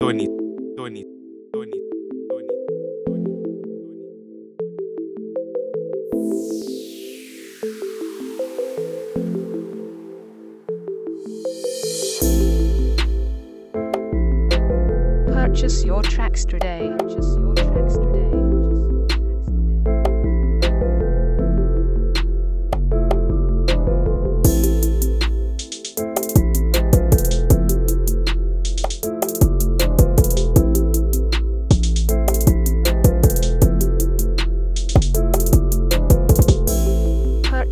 Donny, Donny, Donny. Purchase your tracks today. Purchase your tracks today.